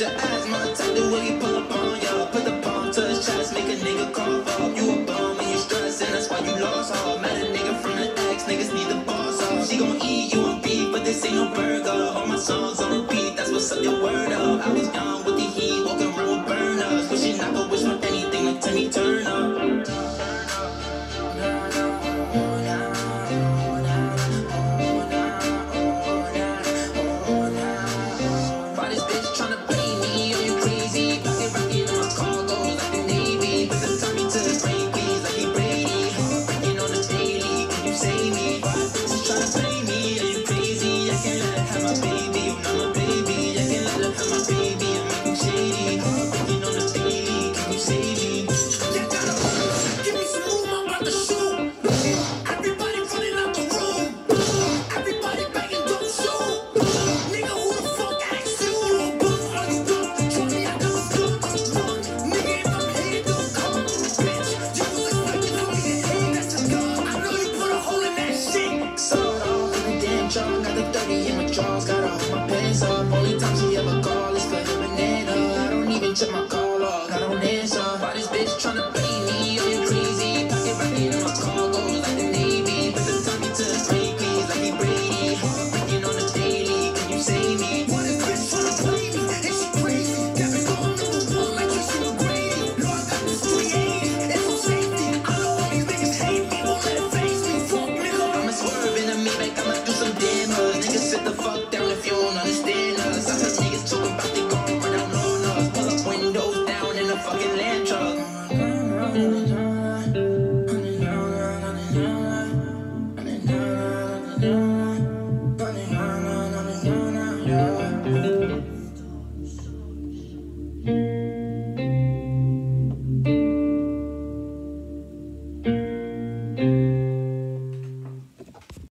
with your eyes, my type the way you pull up on y'all. Put the palm touch, the shots, make a nigga cough up. You a bomb and you stress, and that's why you lost all. Met a nigga from the ex, niggas need the boss off. She gon' eat you and beef, but this ain't no burger. All my songs on repeat, that's what's up, your word up. I was gone with the heat. Charles got off my pants off. Only time she ever call is for her banana. I don't even check my car.